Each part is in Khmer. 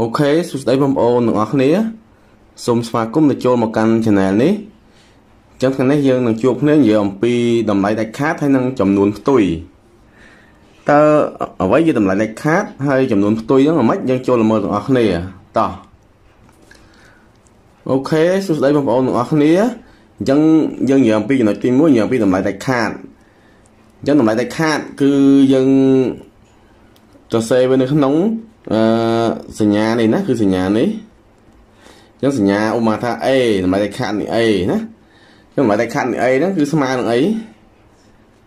okay សួស្តីបងប្អូនទាំងអស់គ្នាសូមស្វាគមន៍ទៅចូលមកកាន់ Channel នេះចឹងថ្ងៃនេះយើងនឹងជួបគ្នានិយាយអំពីតម្លៃដាច់ខាតហើយនិងចំនួនផ្ទុយតើអ្វីជាតម្លៃដាច់ខាតហើយចំនួនផ្ទុយហ្នឹងអ្ហ្មិចយើងចូលមើលទាំងអស់គ្នាតោះ okay សួស្តីបងប្អូនទាំងអស់គ្នាអញ្ចឹងយើងនិយាយអំពីចំណុចទី1និយាយអំពីតម្លៃដាច់ខាតអញ្ចឹងតម្លៃដាច់ខាតគឺយើងទៅសេវានៅក្នុងអឺ សញ្ញានេះណាគឺសញ្ញានេះអញ្ចឹងសញ្ញាឧបមាថា A តម្លៃដាច់ខាតនេះ A ណាអញ្ចឹងតម្លៃដាច់ខាតនេះ A ហ្នឹងគឺស្មើនឹងអី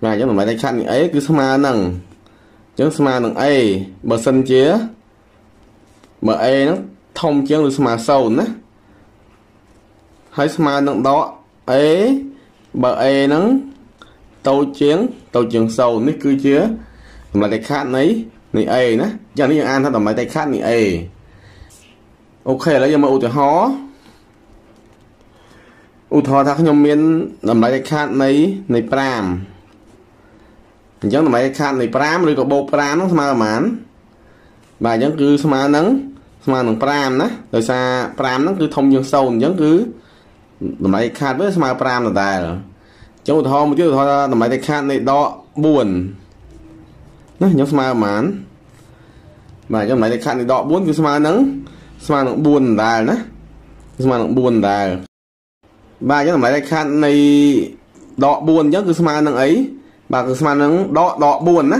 បាទអញ្ចឹងតម្លៃដាច់ខាតនេះ A គឺស្មើនឹងអញ្ចឹងស្មើនឹង A បើសិនជាបើ A ហ្នឹងធំជាងឬស្មើ0ណាហើយស្មើនឹងដក A បើ A ហ្នឹងតូចជាងតូចជាង0នេះគឺជាតម្លៃដាច់ខាតនៃ នៃ A ណាយ៉ាងនេះយើងអានថាតម្លៃដាច់ខាតនៃ A អូខេឥឡូវយើងមកឧទាហរណ៍ឧទាហរណ៍ថាខ្ញុំមានតម្លៃដាច់ខាតនៃនៃ5អញ្ចឹងតម្លៃដាច់ខាតនៃ5ឬក៏បូក5ហ្នឹងស្មើប្រហែលបាទអញ្ចឹងគឺស្មើនឹងស្មើនឹង5ណាដោយសារ5ហ្នឹងគឺធំជាង0អញ្ចឹងគឺតម្លៃខាតវាស្មើ5ដដែលអញ្ចឹងឧទាហរណ៍មួយទៀតឧទាហរណ៍ថាតម្លៃដាច់ខាតនៃដក4ណាខ្ញុំស្មើប្រហែល បាទខ្ញុំណៃលេខខាត់នៃដក4គឺស្មើនឹងស្មើនឹង4ដដែលណាស្មើនឹង4ដដែលបាទអញ្ចឹងតម្លៃលេខខាត់នៃដក4អញ្ចឹងគឺស្មើនឹងអីបាទគឺស្មើនឹងដកដក4ណា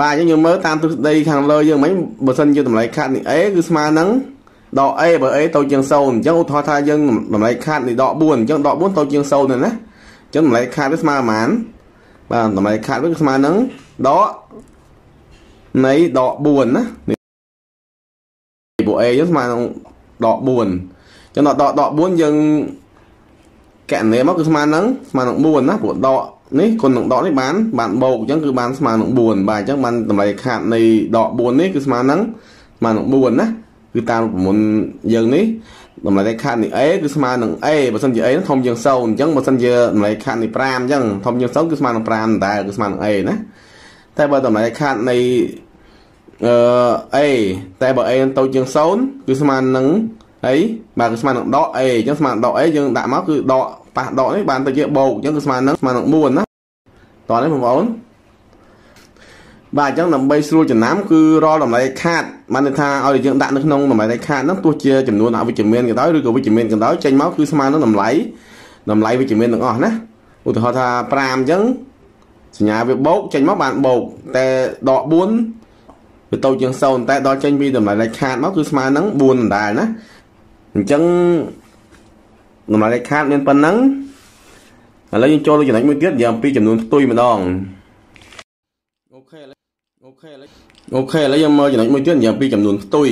បាទអញ្ចឹងយើងមើលតាមទិសដីខាងលើយើងមិញបើសិនជាតម្លៃខាត់នេះ A គឺស្មើនឹងដក A បើ A តូចជាង0អញ្ចឹងឧទាហរណ៍ថាយើងតម្លៃខាត់នៃដក4អញ្ចឹងដក4តូចជាង0ទៅណាអញ្ចឹងតម្លៃខាត់វាស្មើប្រហែលបាទតម្លៃខាត់វាគឺស្មើនឹងដក នៃដក4ណានេះពួក A យើងស្មើនឹងដក4ចឹងដកដក4យើងកណនីមកគឺស្មើនឹងស្មើនឹង4ណាព្រោះដកនេះគុណនឹងដកនេះបានបានបូកអញ្ចឹងគឺបានស្មើនឹង4បាទអញ្ចឹងបានតម្លៃខាតនៃដក4នេះគឺស្មើនឹងស្មើនឹង4ណាគឺតាមប្រមុនយើងនេះតម្លៃខាតនេះ A គឺស្មើនឹង A បើសិនជា A ធំជាង0អញ្ចឹងបើសិនជាតម្លៃខាតនេះ5អញ្ចឹងធំជាង0គឺស្មើនឹង5ដែរគឺស្មើនឹង A ណាតែបើតម្លៃខាតនៃ អឺ A តែបើ A តូចជាង0គឺស្មើនឹងអីបាទគឺស្មើនឹងដក A អញ្ចឹងស្មើនឹងដក A យើងដាក់មកគឺដកប៉ះដកនេះបានទៅជាបូកអញ្ចឹងគឺស្មើនឹងស្មើនឹង4ណាតោះនេះបងប្អូនបាទអញ្ចឹងដើម្បីស្រួលចំណាំគឺរាល់តម្លៃខាតបានន័យថាឲ្យយើងដាក់នៅក្នុងតម្លៃខាតហ្នឹងទោះជាចំនួនអវិជ្ជមានក៏ដោយឬក៏វិជ្ជមានក៏ដោយចេញមកគឺស្មើនឹងតម្លៃតម្លៃវិជ្ជមានទាំងអស់ណាឧទាហរណ៍ថា5អញ្ចឹងសញ្ញាវាបូកចេញមកបានបូកតែដក4 វាតូចជាង0តែដល់ចេញពីតម្លៃលេខខាតមកគឺស្មើនឹង4ដដែលណាអញ្ចឹងតម្លៃដាច់ខាតមានប៉ុណ្ណឹងឥឡូវយើងចូលទៅចំណុចមួយទៀតនិយាយអំពីចំនួនផ្ទុយម្ដង okay okay ឥឡូវ okay ឥឡូវយើងមកចំណុចមួយទៀតនិយាយអំពីចំនួនផ្ទុយ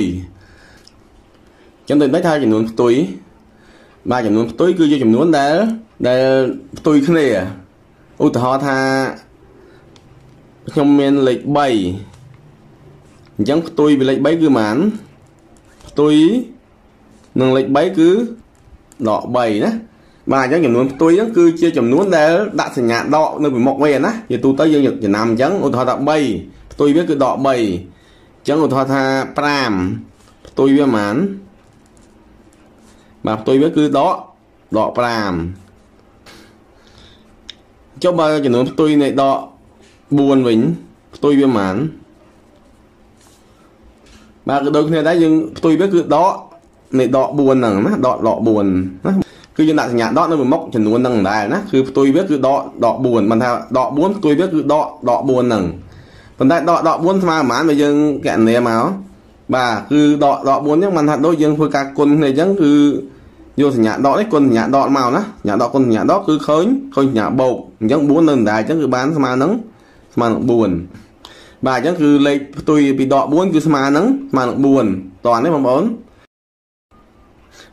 អញ្ចឹងដូចនេះថាចំនួនផ្ទុយបាទចំនួនផ្ទុយគឺជាចំនួនដែលដែលផ្ទុយគ្នាឧទាហរណ៍ថាខ្ញុំមានលេខ3 អញ្ចឹងផ្ទុយពីលេខ3គឺប៉ុន្មានផ្ទុយនឹងលេខ3គឺដក3ណាបាទអញ្ចឹងចំនួនផ្ទុយហ្នឹងគឺជាចំនួនដែលដាក់សញ្ញាដកនៅពីមុខវាណាជាទូទៅយើងចំណាំអញ្ចឹងឧទាហរណ៍ថា3ផ្ទុយវាគឺដក3អញ្ចឹងឧទាហរណ៍ថា5ផ្ទុយវាប៉ុន្មានបាទផ្ទុយវាគឺដកដក5ចុះបើចំនួនផ្ទុយនៃដក4វិញផ្ទុយវាប៉ុន្មាន បាទក៏ដូចគ្នាដែរយើងផ្ទុយវាគឺដកនៃដក4ហ្នឹងណាដកដក4ណាគឺយើងដាក់សញ្ញាដកនៅពីមុខចំនួនហ្នឹងដែរណាគឺផ្ទុយវាគឺដកដក4មិនថាដក4ផ្ទុយវាគឺដកដក4ហ្នឹងប៉ុន្តែដកដក4ស្មើប្រហែលបើយើងកណនាមកបាទគឺដកដក4អញ្ចឹងមិនថាដូចយើងធ្វើការគុណគ្នាអញ្ចឹងគឺយកសញ្ញាដកនេះគុណសញ្ញាដកមកណាសញ្ញាដកគុណសញ្ញាដកគឺឃើញឃើញសញ្ញាបូកអញ្ចឹង4នៅដែរអញ្ចឹងគឺបានស្មើនឹងស្មើនឹង4 បាទអញ្ចឹងគឺលេខផ្ទុយពីដក4គឺស្មើនឹងស្មើនឹង4តោះនេះបងប្អូន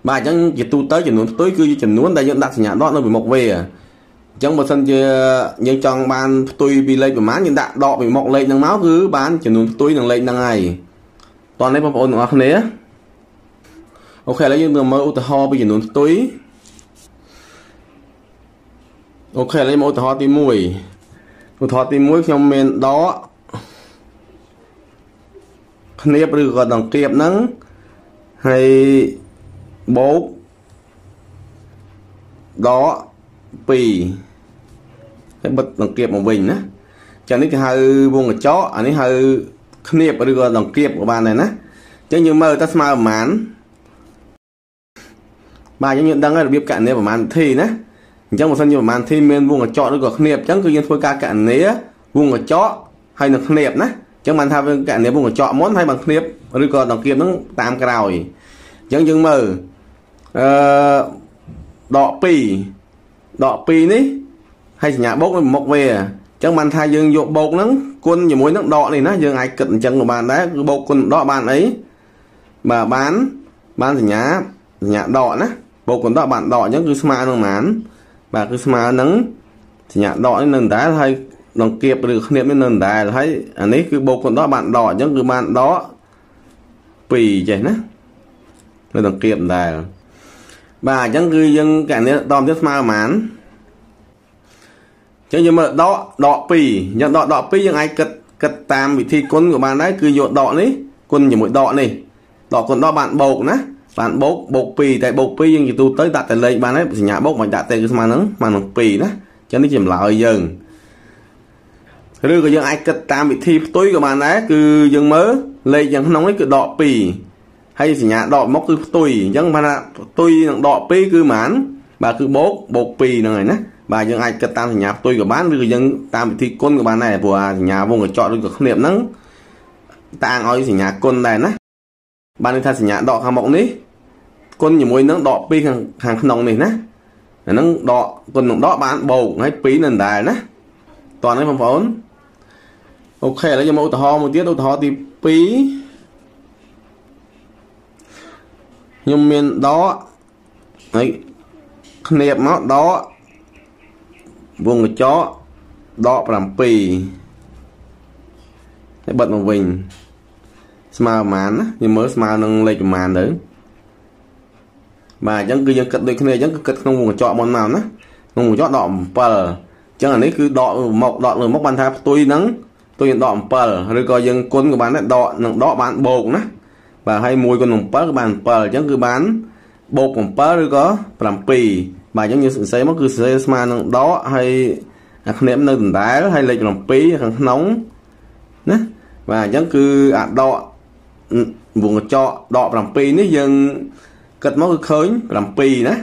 បាទអញ្ចឹងជាទូទៅចំនួនផ្ទុយគឺជាចំនួនដែលយើងដាក់សញ្ញាដកនៅពីមុខវាអញ្ចឹងបើសិនជាយើងចង់បានផ្ទុយពីលេខប្រមាណយើងដាក់ដកពីមុខលេខហ្នឹងមកគឺបានចំនួនផ្ទុយនឹងលេខហ្នឹងហើយតោះនេះបងប្អូនទាំងអស់គ្នាអូខេឥឡូវយើងទៅមើលឧទាហរណ៍ពីចំនួនផ្ទុយអូខេឥឡូវមកឧទាហរណ៍ទី1ឧទាហរណ៍ទី1ខ្ញុំមានដក គ្នាបឬក៏ដង្កៀបហ្នឹងហើយបូកដក2ហើយបិទដង្កៀបមកវិញណាចានេះគេហៅវងកញ្ចក់អានេះហៅគ្នាបឬក៏ដង្កៀបក៏បានដែរណាអញ្ចឹងយើងមើលតើស្មើប្រមាណបាទយើងយើងដឹងហើយរបៀបកណនីប្រមាណវិធីណាអញ្ចឹងបើសិនជាប្រមាណវិធីមានវងកញ្ចក់ឬក៏គ្នាបអញ្ចឹងគឺយើងធ្វើការកណនីវងកញ្ចក់ហើយនឹងគ្នាបណាអញ្ចឹងបានថាវាកណនីវងកញ្ចក់មុនហើយបានគ្នាបឬក៏ដង្កៀបហ្នឹងតាមក្រោយអញ្ចឹងយើងមើលអឺដក2ដក2នេះហើយសញ្ញាបូកនៅមុខវាអញ្ចឹងបានថាយើងយកបូកហ្នឹងគុណជាមួយនឹងដកនេះណាយើងអាចគិតអញ្ចឹងក៏បានដែរគឺបូកគុណដកបានអីបាទបានបានសញ្ញាសញ្ញាដកណាបូកគុណដកបានដកអញ្ចឹងគឺស្មើនឹងប៉ុន្មានបាទគឺស្មើនឹងសញ្ញាដកនេះនៅដែរហើយ ដង្កៀបឬគ្នាបនេះនៅដែរហើយអានេះគឺបូកគុណដកបានដកអញ្ចឹងគឺបានដក2ចេះណានៅដង្កៀបដែរបាទអញ្ចឹងគឺយើងកណនីដកទៀតស្មើប្រហែលអញ្ចឹងយើងមើលដកដក2អញ្ចឹងដកដក2យើងអាចគិតគិតតាមវិធីគុណក៏បានដែរគឺយកដកនេះគុណជាមួយដកនេះដកគុណដកបានបូកណាបានបូកបូក2តែបូក2យើងជាទូទៅដាក់តែលេខបានហើយសញ្ញាបូកមិនដាក់តែគឺស្មើនឹងស្មើនឹង2ណាអញ្ចឹងនេះចម្លើយយើង ឬក៏យើងអាចគិតតាមវិធីផ្ទុយក៏បានដែរគឺយើងមើលលេខយ៉ាងក្នុងនេះគឺដក2ហើយសញ្ញាដកមកគឺផ្ទុយអញ្ចឹងបានថាផ្ទុយនឹងដក2គឺប៉ុន្មានបាទគឺបូកបូក2ហ្នឹងហើយណាបាទយើងអាចគិតតាមសញ្ញាផ្ទុយក៏បានឬក៏យើងតាមវិធីគុណក៏បានដែរព្រោះសញ្ញាវងកញ្ចក់ឬក៏គ្នាបហ្នឹងតាំងឲ្យសញ្ញាគុណដែរណាបានន័យថាសញ្ញាដកខាងមុខនេះគុណជាមួយនឹងដក2ខាងខាងក្នុងនេះណាអាហ្នឹងដកគុណនឹងដកបានបូកហើយ2នៅដែរណាតោះនេះបងប្អូន អូខេឥឡូវយើងមកឧទាហរណ៍មួយទៀតឧទាហរណ៍ទី2ខ្ញុំមានដកហើយគ្នាបមកដកវងកញ្ចក់ដក7ហើយបិទមកវិញស្មើប្រហែលណាយើងមើលស្មើនឹងលេខប្រហែលទៅបាទអញ្ចឹងគឺយើងគិតដូចគ្នាអញ្ចឹងគឺគិតក្នុងវងកញ្ចក់មុនមកណាក្នុងវងកញ្ចក់ដក7អញ្ចឹងអានេះគឺដកមកដកលើមកបានថាផ្ទុយហ្នឹងផ្ទុយនឹងដក7ឬក៏យើងគុណក៏បានដែរដកនឹងដកបានបូកណាបាទហើយ1គុណនឹង7ក៏បាន7អញ្ចឹងគឺបានបូក7ឬក៏7បាទអញ្ចឹងយើងសរសេរមកគឺសរសេរស្មើនឹងដកហើយអាគ្នានៅដដែលហើយលេខ7ខាងក្នុងណាបាទអញ្ចឹងគឺអាដកវងកញ្ចក់ដក7នេះយើងគិតមកគឺឃើញ7ណា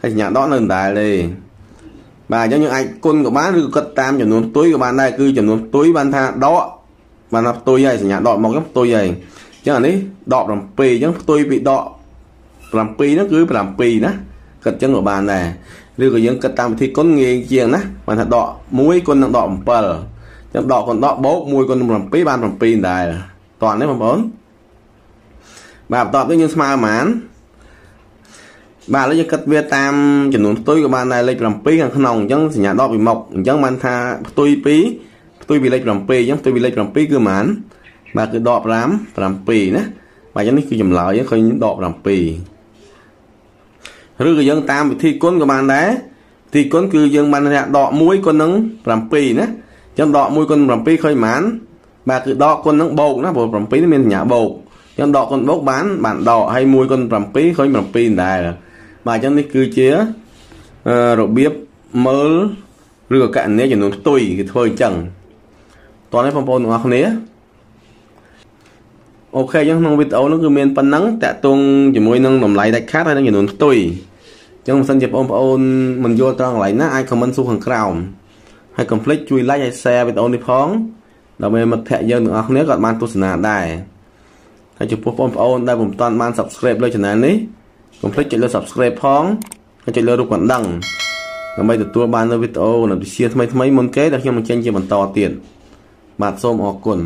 ហើយសញ្ញាដកនៅដដែលទេ បាទអញ្ចឹងយើងអាចគុណក៏បានឬក៏គិតតាមចំនួនផ្ទុយក៏បានដែរគឺចំនួនផ្ទុយបានថាដកបានថាផ្ទុយហើយសញ្ញាដកមកហ្នឹងផ្ទុយហើយអញ្ចឹងអានេះដក7អញ្ចឹងផ្ទុយពីដក7ហ្នឹងគឺ7ណាគិតអញ្ចឹងក៏បានដែរឬក៏យើងគិតតាមវិធីគុណងាយជាងណាបានថាដក1គុណនឹងដក7អញ្ចឹងដកគុណដកបូក1គុណនឹង7បាន7ដែរតោះនេះបងប្អូនបាទបន្ទាប់ទៅយើងស្មើប្រហែល បាទឥឡូវយើងគិតវាតាមចំនួនផ្ទុយក៏បានដែរលេខ7ខាងក្នុងអញ្ចឹងសញ្ញាដកពីមុខអញ្ចឹងបានថាផ្ទុយពីផ្ទុយពីលេខ7អញ្ចឹងផ្ទុយពីលេខ7គឺប៉ុន្មានបាទគឺដក5 7ណាបាទអញ្ចឹងនេះគឺចម្លើយឃើញដក7ឬក៏យើងតាមវិធីគុណក៏បានដែរវិធីគុណគឺយើងបានថាដក1គុណនឹង7ណាអញ្ចឹងដក1គុណ7ឃើញប៉ុន្មានបាទគឺដកគុណនឹងបូកណាព្រោះ7នេះមានសញ្ញាបូកអញ្ចឹងដកគុណបូកបានបានដកហើយ1គុណ7ឃើញ7ដែរ បាទអញ្ចឹងនេះគឺជារបៀបមើលឬក៏កណនីចំនួនផ្ទុយគេធ្វើអញ្ចឹងតោះនេះបងប្អូនទាំងអស់គ្នាអូខេអញ្ចឹងក្នុងវីដេអូនេះគឺមានប៉ុណ្ណឹងតាក់ទងជាមួយនឹងតម្លៃដាច់ខាតហើយនឹងចំនួនផ្ទុយអញ្ចឹងបើសិនជាបងប្អូនមិនយល់ត្រង់កន្លែងណាអាច comment សួរខាងក្រោមហើយកុំភ្លេចជួយ like ហើយ share វីដេអូនេះផងដើម្បីមិត្តភ័ក្តិយើងទាំងអស់គ្នាក៏បានទស្សនាដែរហើយចំពោះបងប្អូនដែលពុំទាន់បាន subscribe លើ channel នេះ កុំភ្លេចចុចលើ subscribe ផងហើយចុចលើរូបកណ្ដឹងដើម្បីទទួលបាននូវវីដេអូនិងវិទ្យាថ្មីៗមុនគេដែលខ្ញុំបញ្ចេញជាបន្តទៀតបាទសូមអរគុណ